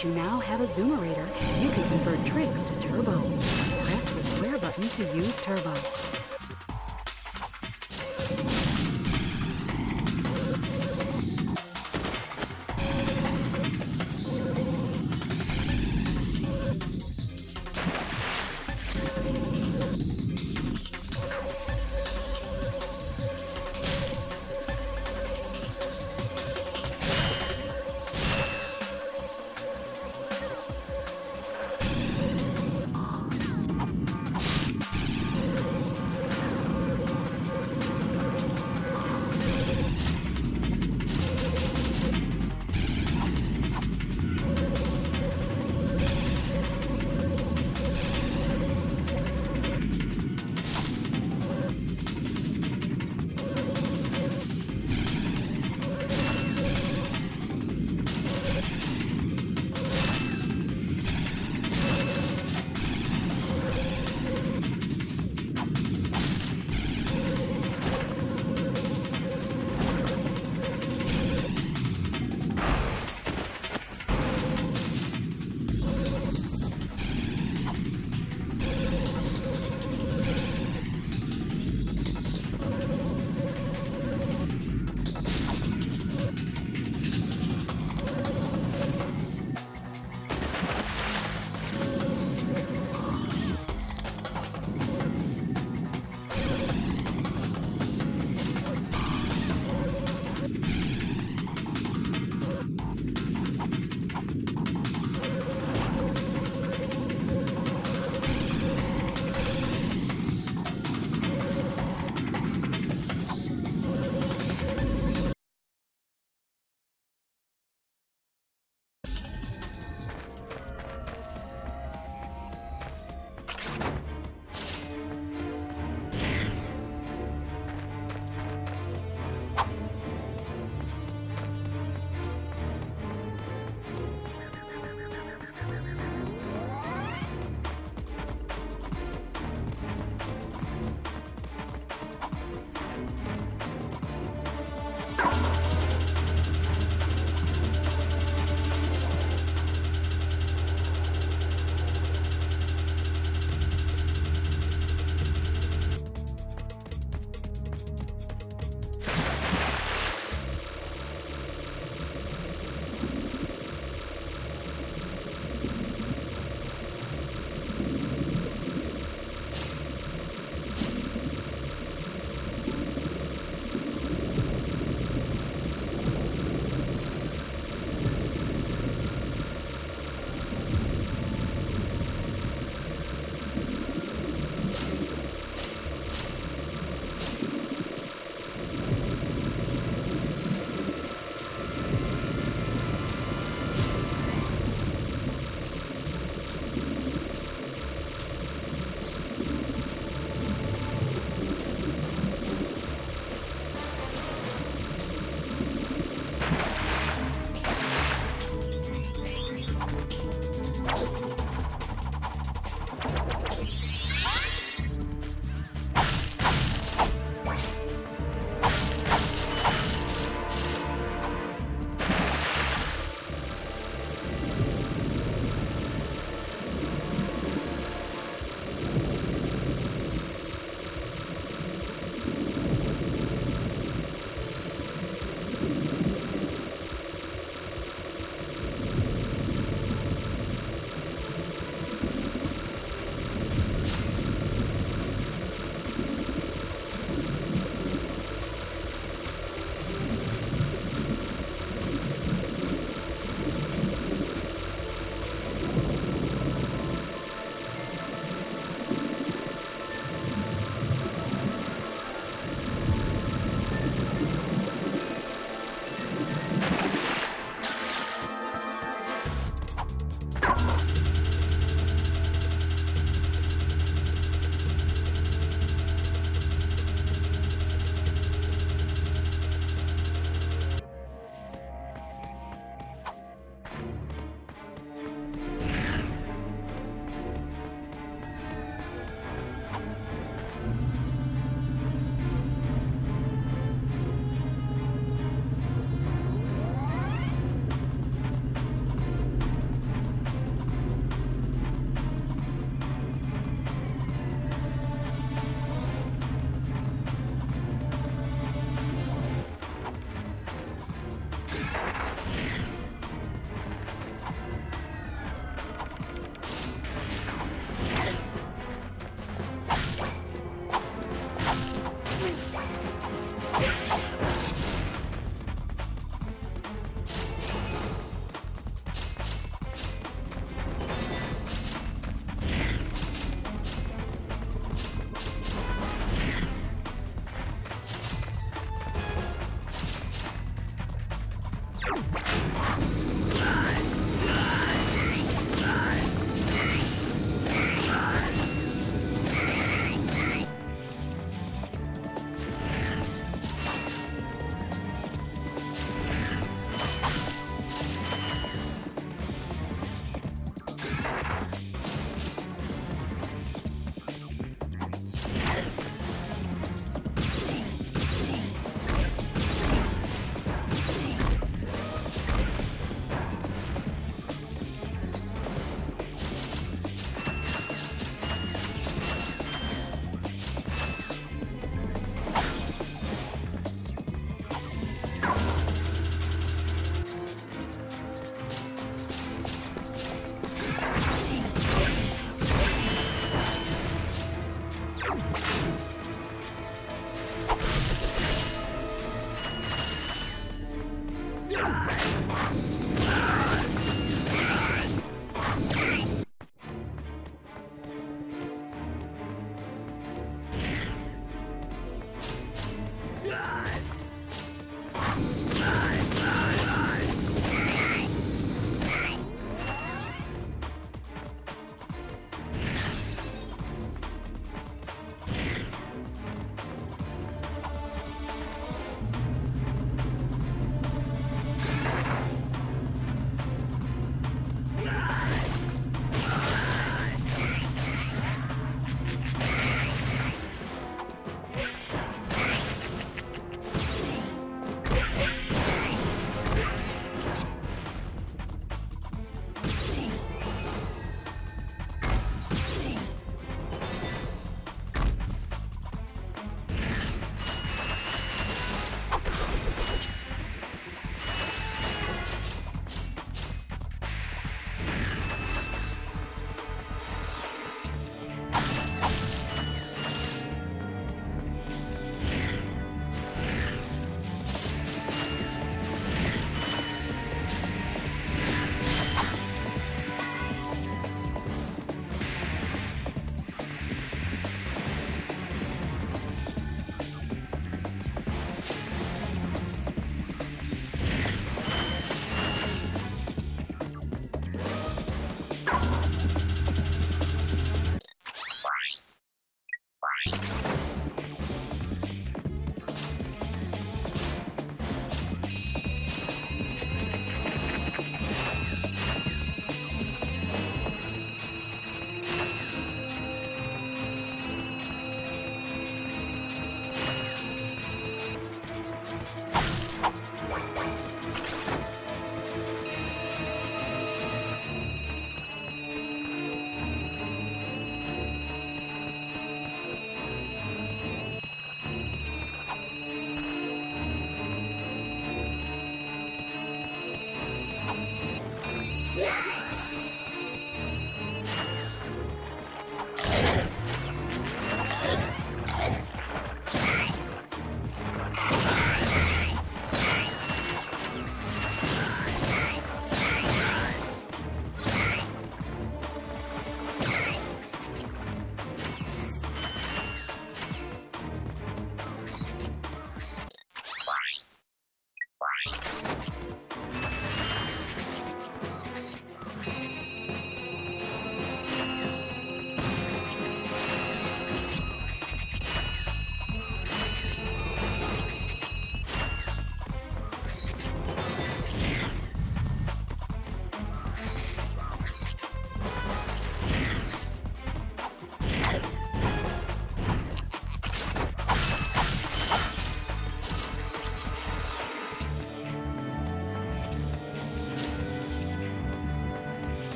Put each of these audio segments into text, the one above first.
Since you now have a Zoomerator, you can convert tricks to turbo. Press the square button to use turbo.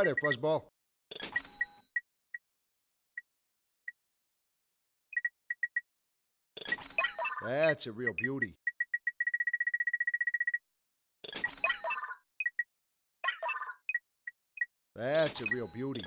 Hi there, Fuzzball. That's a real beauty. That's a real beauty.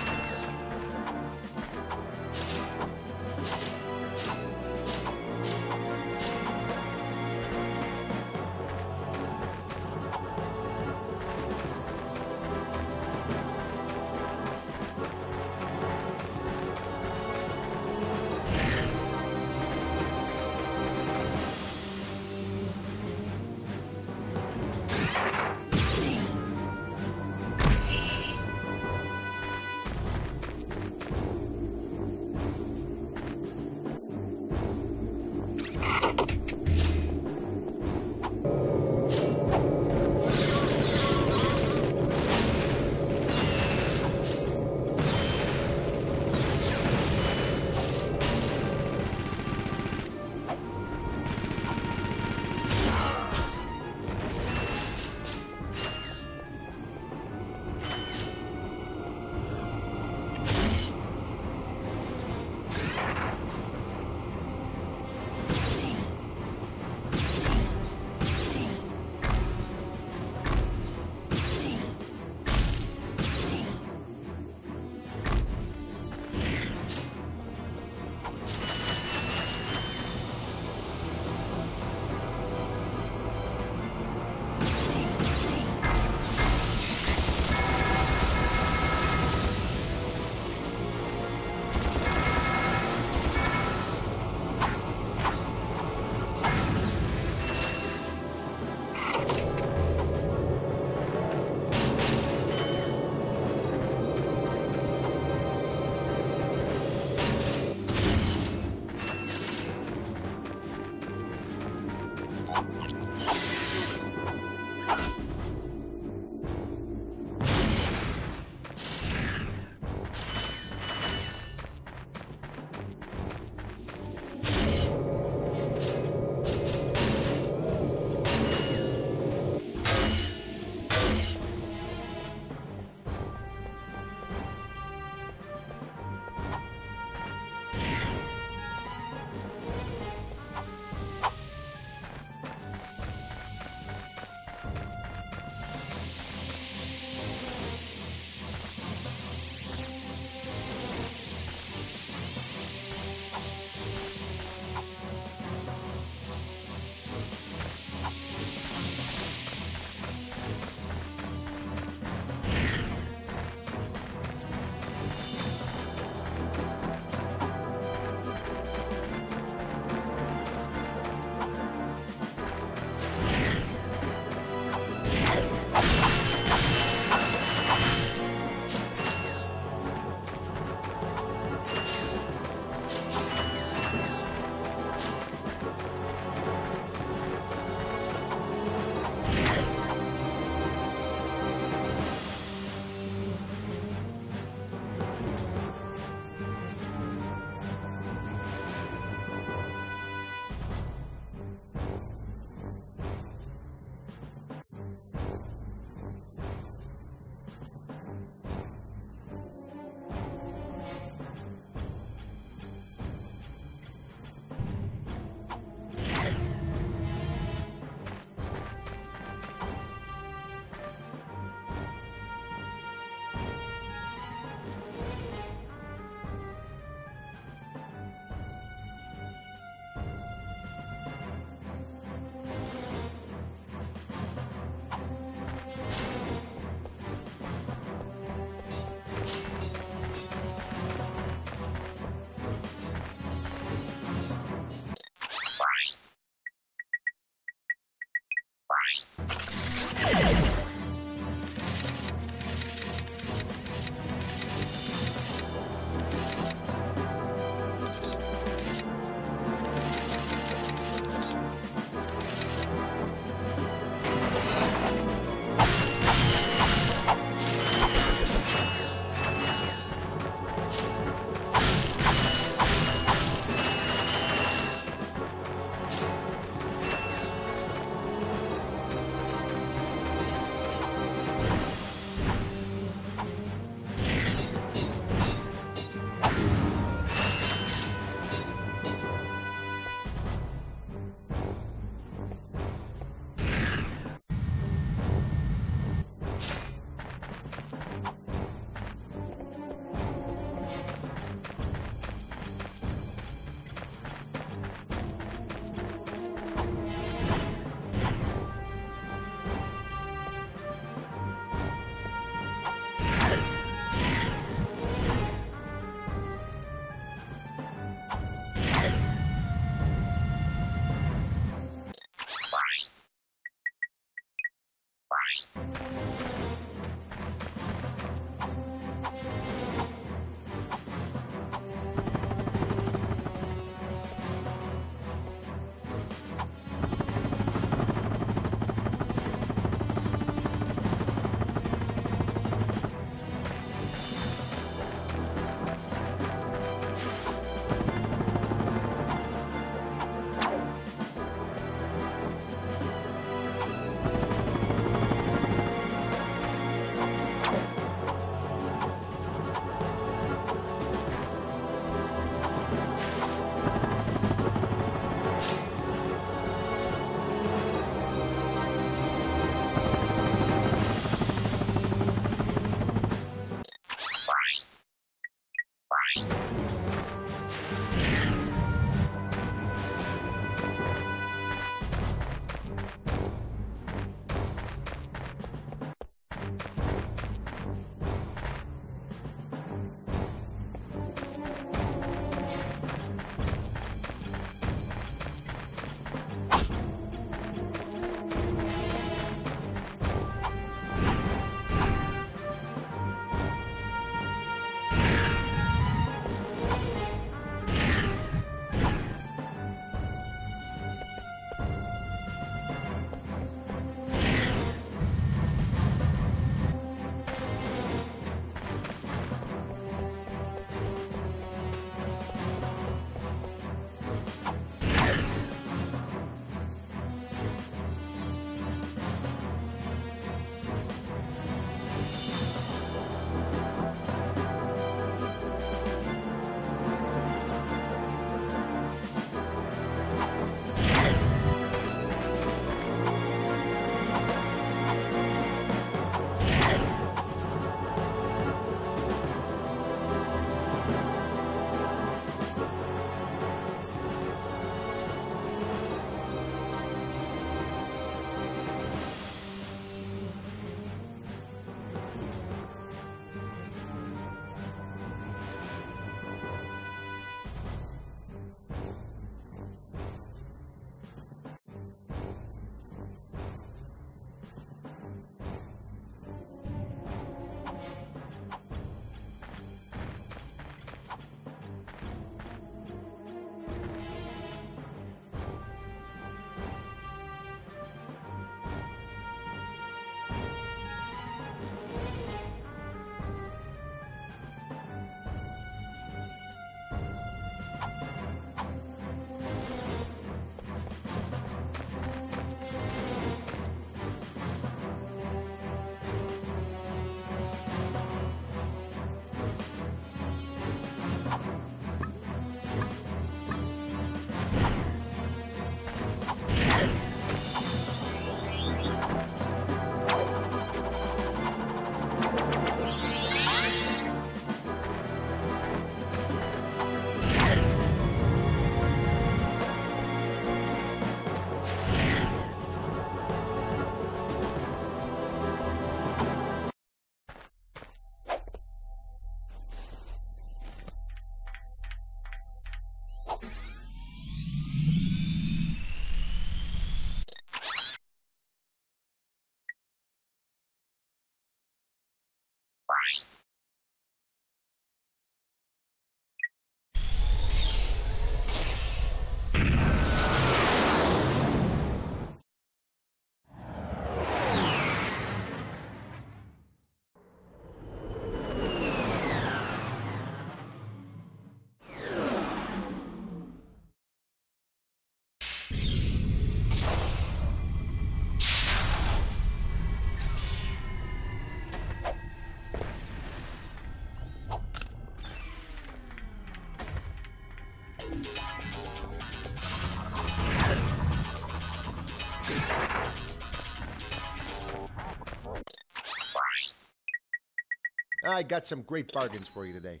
I got some great bargains for you today.